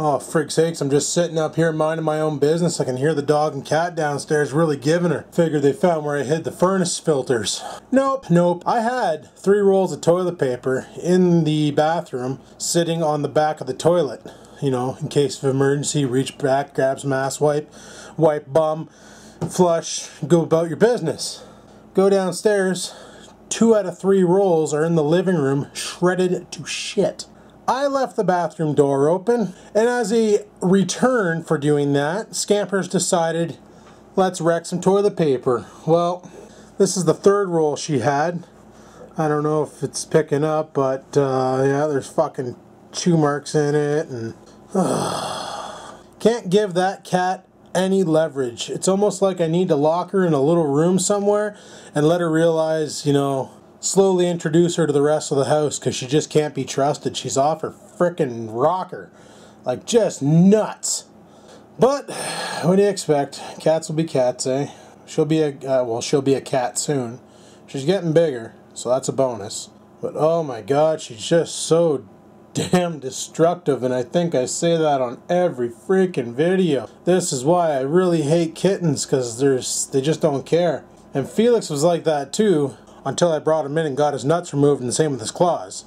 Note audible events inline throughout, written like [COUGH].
Oh, frig sakes, I'm just sitting up here minding my own business. I can hear the dog and cat downstairs really giving her. Figured they found where I hid the furnace filters. Nope, nope. I had three rolls of toilet paper in the bathroom sitting on the back of the toilet. You know, in case of emergency, reach back, grab some ass wipe, wipe bum, flush, go about your business. Go downstairs, two out of three rolls are in the living room, shredded to shit. I left the bathroom door open, and as a return for doing that, Scampers decided, let's wreck some toilet paper. Well, this is the third roll she had. I don't know if it's picking up, but uh, yeah, there's fucking chew marks in it, and uh, [SIGHS] can't give that cat any leverage. It's almost like I need to lock her in a little room somewhere and let her realize, you know, slowly introduce her to the rest of the house because she just can't be trusted. She's off her frickin' rocker. Like, just nuts. But, what do you expect? Cats will be cats, eh? She'll be a, uh, well, she'll be a cat soon. She's getting bigger, so that's a bonus. But oh my god, she's just so damn destructive, and I think I say that on every freaking video. This is why I really hate kittens, because they just don't care. And Felix was like that too, until I brought him in and got his nuts removed and the same with his claws.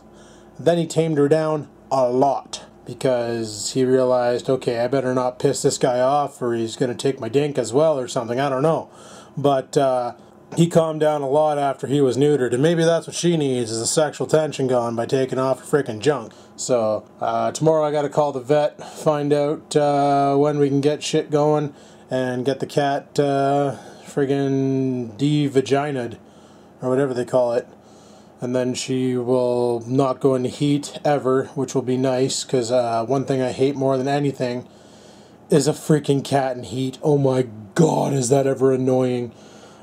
Then he tamed her down a lot because he realized, okay, I better not piss this guy off or he's going to take my dink as well or something. I don't know. But uh, he calmed down a lot after he was neutered, and maybe that's what she needs is a sexual tension gone by taking off her freaking junk. So uh, tomorrow I got to call the vet, find out uh, when we can get shit going, and get the cat uh, friggin' de-vaginaed or whatever they call it. And then she will not go into heat ever, which will be nice because uh, one thing I hate more than anything is a freaking cat in heat. Oh my god, is that ever annoying!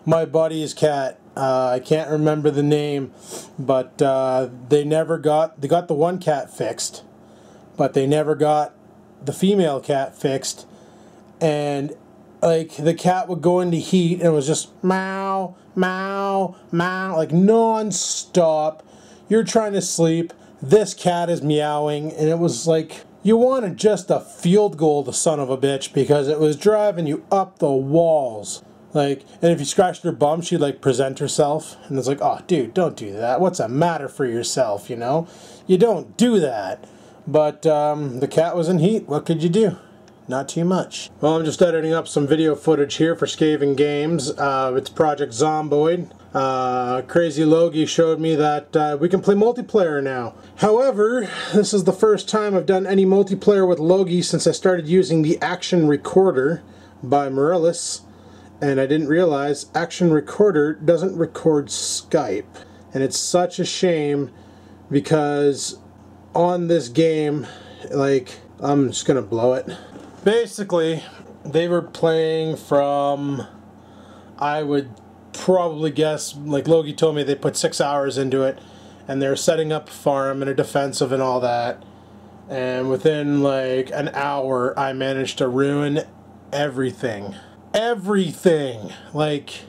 My buddy's cat, uh, I can't remember the name, but uh, they never got they got the one cat fixed, but they never got the female cat fixed, and like the cat would go into heat and it was just meow, meow, meow, like non-stop. You're trying to sleep. This cat is meowing, and it was like you wanted just a field goal, the son of a bitch, because it was driving you up the walls. Like, and if you scratched her bum, she'd like present herself, and it's like, oh, dude, don't do that. What's a matter for yourself? You know, you don't do that. But um, the cat was in heat. What could you do? Not too much. Well, I'm just editing up some video footage here for Skavaen Games. Uh, it's Project Zomboid. Uh, Crazy Logie showed me that uh, we can play multiplayer now. However, this is the first time I've done any multiplayer with Logie since I started using the Action Recorder by Mirillis. And I didn't realize Action Recorder doesn't record Skype. And it's such a shame because on this game, like, I'm just gonna blow it basically, they were playing from, I would probably guess, like Logie told me, they put six hours into it, and they're setting up a farm and a defensive and all that. And within like an hour, I managed to ruin everything. Everything! Like,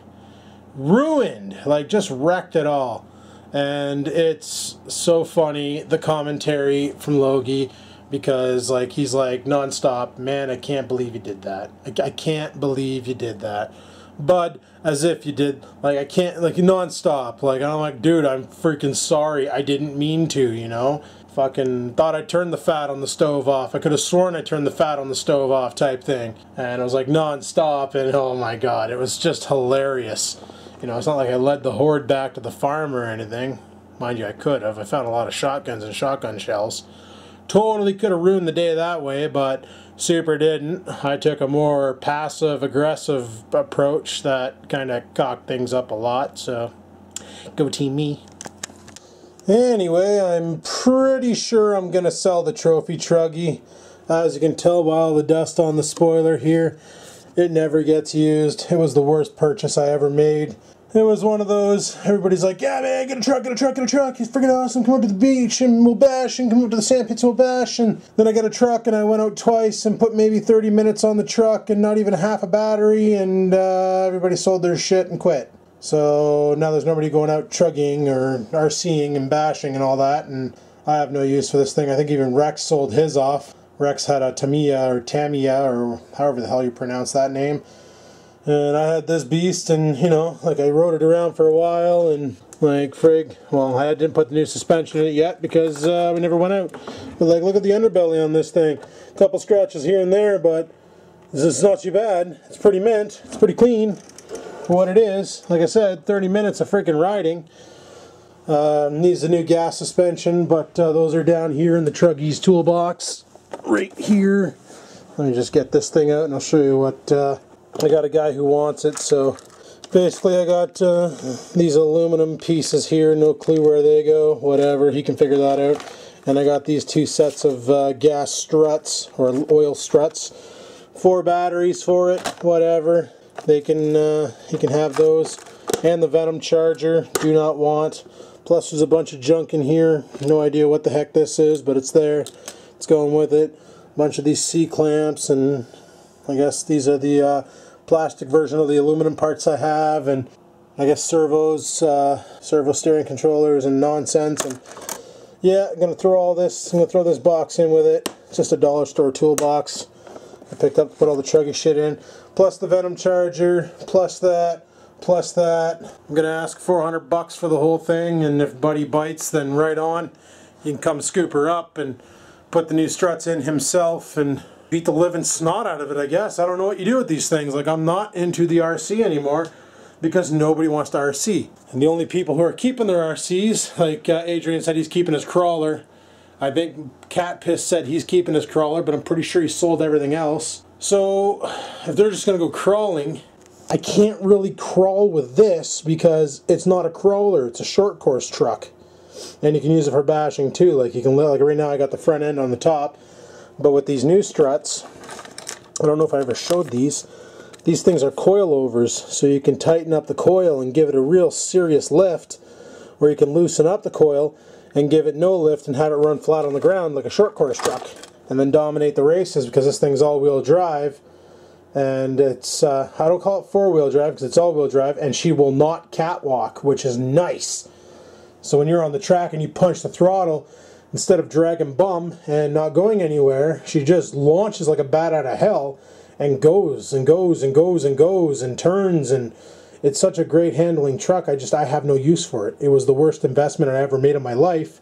ruined! Like, just wrecked it all. And it's so funny, the commentary from Logie because like he's like nonstop, man, I can't believe you did that. I, I can't believe you did that. But as if you did, like I can't, like nonstop. Like I'm like, dude, I'm freaking sorry. I didn't mean to, you know. Fucking thought I turned the fat on the stove off. I could have sworn I turned the fat on the stove off, type thing. And I was like nonstop, and oh my god, it was just hilarious. You know, it's not like I led the horde back to the farm or anything. Mind you, I could have. I found a lot of shotguns and shotgun shells. Totally could have ruined the day that way, but Super didn't. I took a more passive aggressive approach that kind of cocked things up a lot, so go team me. Anyway, I'm pretty sure I'm going to sell the trophy truggy. As you can tell by all the dust on the spoiler here, it never gets used. It was the worst purchase I ever made. It was one of those, everybody's like, yeah, man, get a truck, get a truck, get a truck. He's freaking awesome. Come up to the beach and we'll bash and come up to the sandpits and we'll bash. And then I got a truck and I went out twice and put maybe 30 minutes on the truck and not even half a battery. And uh, everybody sold their shit and quit. So now there's nobody going out trugging or RCing and bashing and all that. And I have no use for this thing. I think even Rex sold his off Rex had a Tamiya or Tamiya or however the hell you pronounce that name. And I had this beast, and you know, like I rode it around for a while, and like frig. Well, I didn't put the new suspension in it yet because uh, we never went out. But like, look at the underbelly on this thing. A couple scratches here and there, but this is not too bad. It's pretty mint. It's pretty clean for what it is. Like I said, 30 minutes of freaking riding. Uh, needs a new gas suspension, but uh, those are down here in the Truggies toolbox, right here. Let me just get this thing out, and I'll show you what. I got a guy who wants it, so basically I got uh, these aluminum pieces here. No clue where they go. Whatever, he can figure that out. And I got these two sets of uh, gas struts or oil struts. Four batteries for it. Whatever. They can. Uh, he can have those. And the Venom charger. Do not want. Plus there's a bunch of junk in here. No idea what the heck this is, but it's there. It's going with it. A bunch of these C-clamps and I guess these are the uh, plastic version of the aluminum parts I have and I guess servos, uh, servo steering controllers and nonsense. And yeah, I'm going to throw all this, I'm going to throw this box in with it. It's just a dollar store toolbox. I picked up, put all the truggy shit in. Plus the Venom charger, plus that plus that. I'm gonna ask 400 bucks for the whole thing and if Buddy bites then right on. He can come scoop her up and put the new struts in himself and beat the living snot out of it I guess. I don't know what you do with these things. Like I'm not into the RC anymore because nobody wants to RC. And the only people who are keeping their RCs, like uh, Adrian said he's keeping his crawler. I think Cat Piss said he's keeping his crawler, but I'm pretty sure he sold everything else. So if they're just going to go crawling, I can't really crawl with this because it's not a crawler, it's a short course truck. And you can use it for bashing too. Like you can like right now I got the front end on the top, but with these new struts, I don't know if I ever showed these. These things are coilovers, so you can tighten up the coil and give it a real serious lift, or you can loosen up the coil and give it no lift and have it run flat on the ground like a short course truck, and then dominate the races because this thing's all-wheel drive and it's uh, I don't call it four-wheel drive because it's all-wheel drive and she will not catwalk which is nice so when you're on the track and you punch the throttle instead of dragging bum and not going anywhere she just launches like a bat out of hell and goes and goes and goes and goes and turns and it's such a great handling truck. I just I have no use for it. It was the worst investment I ever made in my life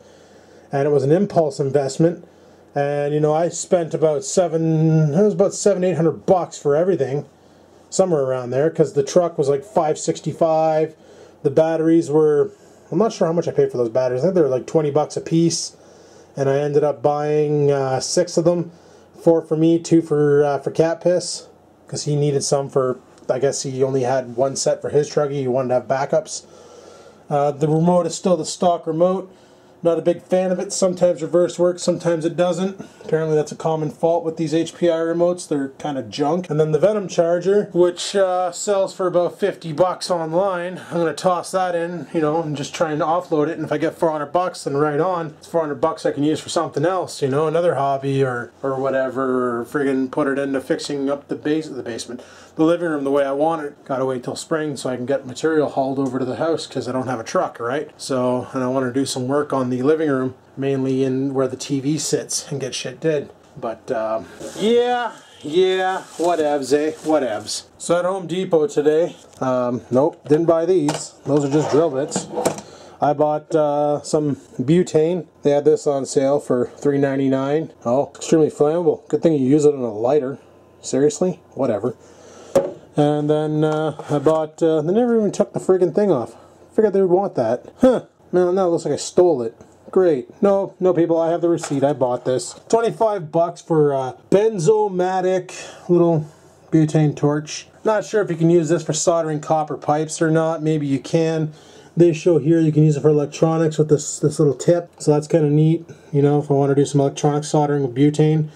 and it was an impulse investment. And you know I spent about seven it was about seven eight hundred bucks for everything somewhere around there because the truck was like 565 the batteries were I'm not sure how much I paid for those batteries. I think they were like 20 bucks a piece and I ended up buying uh, six of them. Four for me two for uh, for cat piss because he needed some for I guess he only had one set for his truck he wanted to have backups. Uh, the remote is still the stock remote not a big fan of it. Sometimes reverse works, sometimes it doesn't. Apparently that's a common fault with these HPI remotes. They're kind of junk. And then the Venom charger, which uh, sells for about 50 bucks online. I'm going to toss that in, you know, and just try and offload it. And if I get 400 bucks, then right on. It's 400 bucks I can use for something else, you know, another hobby or, or whatever. Or friggin' put it into fixing up the base of the basement. The living room the way I want it. Gotta wait till spring so I can get material hauled over to the house because I don't have a truck, right? So, and I want to do some work on the living room, mainly in where the TV sits and get shit did. But um, yeah, yeah, whatevs, eh? Whatevs. So at Home Depot today, um, nope, didn't buy these. Those are just drill bits. I bought uh, some butane. They had this on sale for $3.99. Oh, extremely flammable. Good thing you use it on a lighter. Seriously? Whatever. And then uh, I bought, uh, they never even took the friggin' thing off. Figured they would want that. Huh. Man, now it looks like I stole it. Great. No, no people, I have the receipt. I bought this. 25 bucks for a Bernzomatic little butane torch. Not sure if you can use this for soldering copper pipes or not. Maybe you can. They show here you can use it for electronics with this, this little tip. So that's kind of neat. You know, if I want to do some electronic soldering with butane,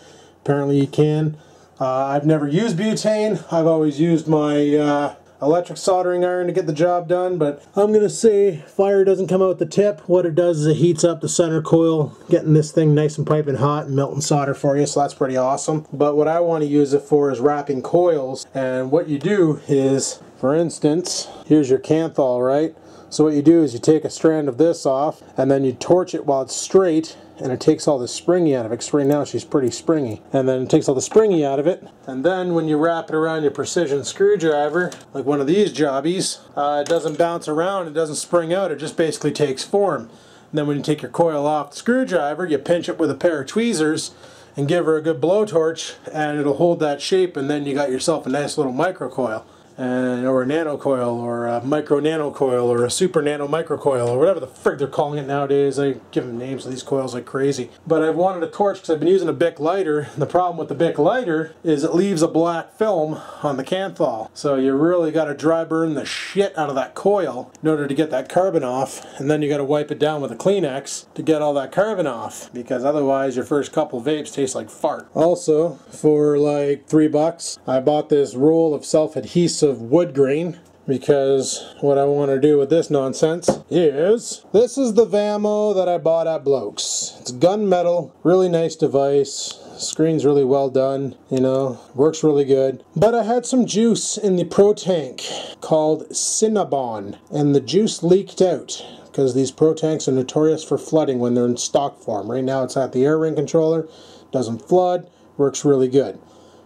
apparently you can. Uh, I've never used butane. I've always used my uh, electric soldering iron to get the job done, but I'm to say fire doesn't come out the tip. What it does is it heats up the center coil, getting this thing nice and piping hot and melting solder for you, so that's pretty awesome. But what I want to use it for is wrapping coils, and what you do is, for instance, here's your Kanthal, right? So what you do is you take a strand of this off, and then you torch it while it's straight, and it takes all the springy out of it because right now she's pretty springy. And then it takes all the springy out of it and then when you wrap it around your precision screwdriver like one of these jobbies uh, it doesn't bounce around it doesn't spring out it just basically takes form. And then when you take your coil off the screwdriver you pinch it with a pair of tweezers and give her a good blowtorch and it'll hold that shape and then you got yourself a nice little micro coil and or a nano coil or a micro nano coil or a super nano micro coil or whatever the frig they're calling it nowadays. I give them names of these coils like crazy. But I've wanted a torch because I've been using a Bic lighter. [LAUGHS] The problem with the Bic lighter is it leaves a black film on the Kanthal. So you really got to dry burn the shit out of that coil in order to get that carbon off. And then you got to wipe it down with a Kleenex to get all that carbon off because otherwise your first couple vapes taste like fart. Also, for like three bucks, I bought this roll of self-adhesive of wood grain because what I want to do with this nonsense is this is the Vamo that I bought at Blokes. It's gunmetal, really nice device. Screen's really well done, you know, works really good. But I had some juice in the Pro Tank called Cinnabon, and the juice leaked out because these Pro Tanks are notorious for flooding when they're in stock form. Right now it's at the air ring controller, doesn't flood, works really good.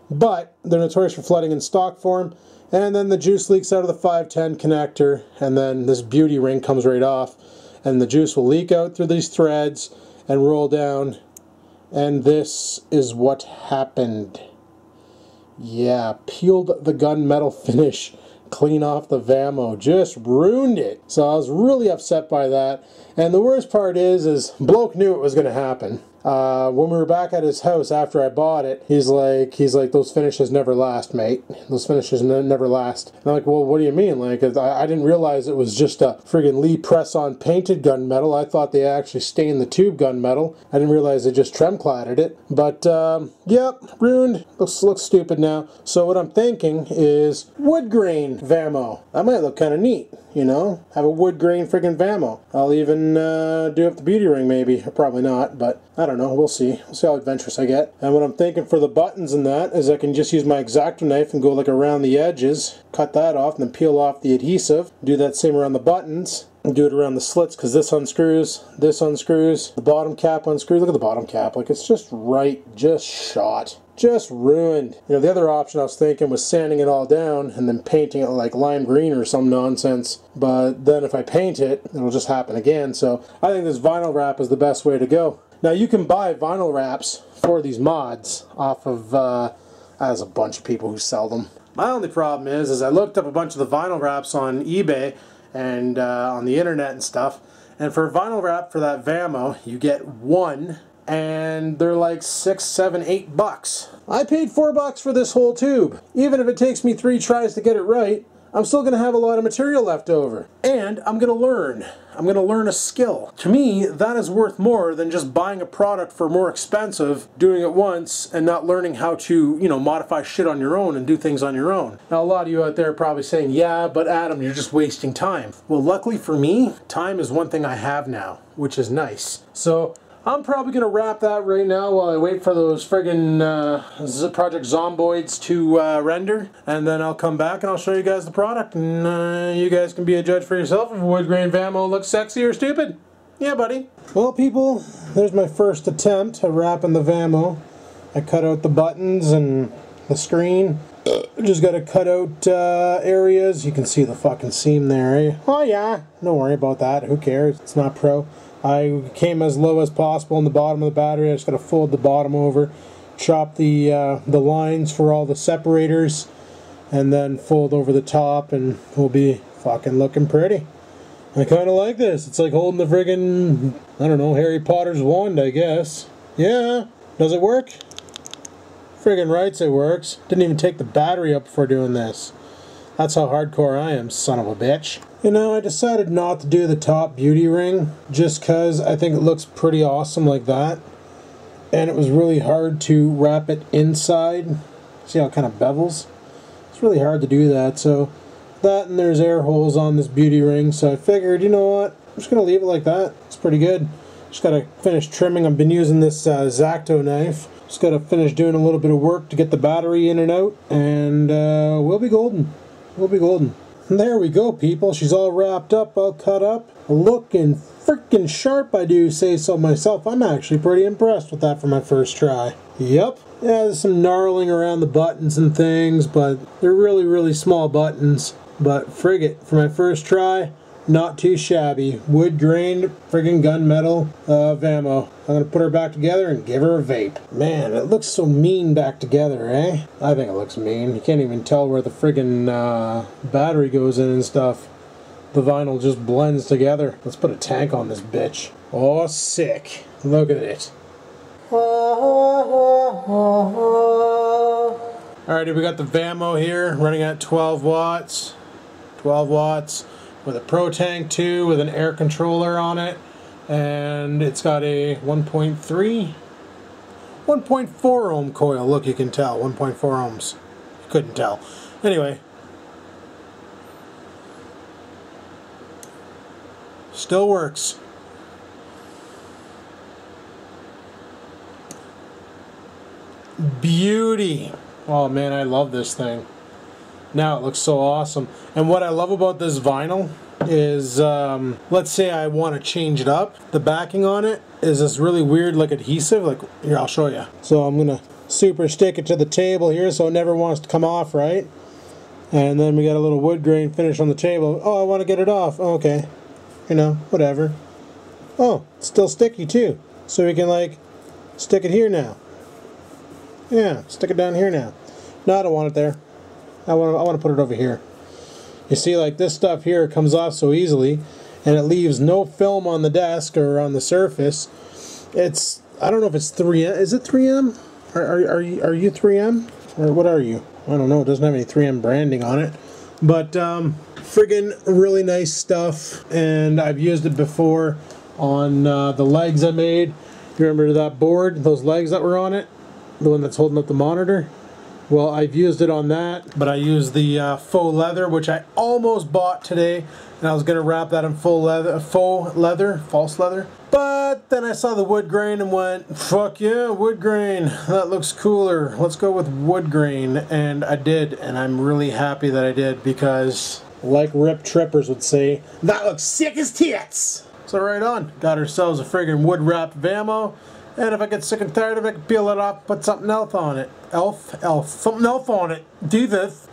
But they're notorious for flooding in stock form and then the juice leaks out of the 510 connector and then this beauty ring comes right off and the juice will leak out through these threads and roll down. And this is what happened. Yeah peeled the gunmetal [LAUGHS] finish clean off the Vamo. Just ruined it. So I was really upset by that. And the worst part is is bloke knew it was going to happen uh, when we were back at his house after I bought it, he's like, he's like, those finishes never last, mate. Those finishes never last. And I'm like, well, what do you mean? Like, I, I didn't realize it was just a friggin' Lee press-on painted gunmetal. I thought they actually stained the tube gunmetal. I didn't realize they just trem cladded it. But, um, yep, ruined. Looks, looks stupid now. So what I'm thinking is wood grain Vamo. That might look kind of neat, you know? Have a wood grain friggin' Vamo. I'll even uh, do up the beauty ring maybe. Probably not, but I don't know. We'll see. We'll see how adventurous I get. And what I'm thinking for the buttons and that is I can just use my X-Acto knife and go like around the edges, cut that off, and then peel off the adhesive. Do that same around the buttons. Do it around the slits because this unscrews, this unscrews, the bottom cap unscrews. Look at the bottom cap. Like it's just right, just shot just ruined. You know, the other option I was thinking was sanding it all down and then painting it like lime green or some nonsense. But then if I paint it, it'll just happen again. So I think this vinyl wrap is the best way to go. Now you can buy vinyl wraps for these mods off of, uh, there's a bunch of people who sell them. My only problem is, is I looked up a bunch of the vinyl wraps on eBay and uh, on the internet and stuff, and for a vinyl wrap for that Vamo, you get one, and they're like six, seven, eight bucks. I paid four bucks for this whole tube. Even if it takes me three tries to get it right, I'm still going to have a lot of material left over. And I'm going to learn. I'm going to learn a skill. To me, that is worth more than just buying a product for more expensive, doing it once, and not learning how to, you know, modify shit on your own and do things on your own. Now, a lot of you out there are probably saying, yeah, but Adam, you're just wasting time. Well, luckily for me, time is one thing I have now, which is nice. So I'm probably going to wrap that right now while I wait for those friggin' uh, Project Zomboids to uh, render. And then I'll come back and I'll show you guys the product. And uh, you guys can be a judge for yourself if wood grain Vamo looks sexy or stupid. Yeah, buddy. Well, people, there's my first attempt at wrapping the Vamo. I cut out the buttons and the screen. [CLEARS THROAT] Just got to cut out uh, areas. You can see the fucking seam there. Eh? Oh, yeah. Don't worry about that. Who cares? It's not pro. I came as low as possible in the bottom of the battery. I just got to fold the bottom over, chop the uh, the lines for all the separators, and then fold over the top, and we'll be fucking looking pretty. I kind of like this. It's like holding the friggin' I don't know Harry Potter's wand, I guess. Yeah, does it work? Friggin' rights, it works. Didn't even take the battery up before doing this. That's how hardcore I am, son of a bitch. You know, I decided not to do the top beauty ring just because I think it looks pretty awesome like that. And it was really hard to wrap it inside. See how it kind of bevels? It's really hard to do that. So that and there's air holes on this beauty ring. So I figured, you know what? I'm just going to leave it like that. It's pretty good. Just got to finish trimming. I've been using this uh, X-Acto knife. Just got to finish doing a little bit of work to get the battery in and out. And uh, we'll be golden. We'll be golden. There we go, people. She's all wrapped up, all cut up. Looking freaking sharp, I do say so myself. I'm actually pretty impressed with that for my first try. Yep. Yeah, there's some gnarling around the buttons and things, but they're really, really small buttons. But frig it, for my first try, not too shabby. Wood grained friggin' gunmetal uh, Vamo. I'm gonna put her back together and give her a vape. Man, it looks so mean back together, eh? I think it looks mean. You can't even tell where the friggin' uh, battery goes in and stuff. The vinyl just blends together. Let's put a tank on this bitch. Oh, sick. Look at it. Alrighty, we got the Vamo here running at 12 watts. 12 watts with a Pro Tank 2 with an air controller on it. And it's got a 1.3, 1.4 ohm coil. Look, you can tell. 1.4 ohms. You couldn't tell. Anyway. Still works. Beauty. Oh man, I love this thing. Now it looks so awesome. And what I love about this vinyl is, um, let's say I want to change it up. The backing on it is this really weird like adhesive. Like, here, I'll show you. So I'm going to super stick it to the table here so it never wants to come off, right? And then we got a little wood grain finish on the table. Oh, I want to get it off. Oh, okay. You know, whatever. Oh, it's still sticky too. So we can like stick it here now. Yeah, stick it down here now. No, I don't want it there. I want to, I want to put it over here. You see, like this stuff here comes off so easily, and it leaves no film on the desk or on the surface. It's I don't know if it's 3M. Is it 3M? Are, are, are, you, are you 3M? Or what are you? I don't know. It doesn't have any 3M branding on it. But um, friggin' really nice stuff, and I've used it before on uh, the legs I made. You remember that board, those legs that were on it? The one that's holding up the monitor? Well, I've used it on that, but I used the uh, faux leather, which I almost bought today, and I was to wrap that in full leather, faux leather, false leather. But then I saw the wood grain and went, fuck yeah, wood grain. That looks cooler. Let's go with wood grain. And I did, and I'm really happy that I did because, like Rip Trippers would say, that looks sick as tits. So right on, got ourselves a friggin' wood wrapped Vamo. And if I get sick and tired of it, peel it off, put something else on it. Elf, elf, something else on it. Do this.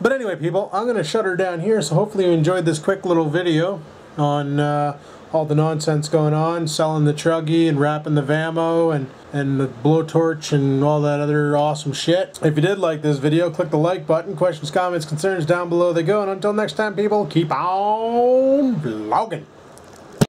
But anyway, people, I'm going to shut her down here, so hopefully you enjoyed this quick little video on uh, all the nonsense going on, selling the Truggy and wrapping the Vamo and, and the blowtorch and all that other awesome shit. If you did like this video, click the like button. Questions, comments, concerns down below they go. And until next time, people, keep on vlogging.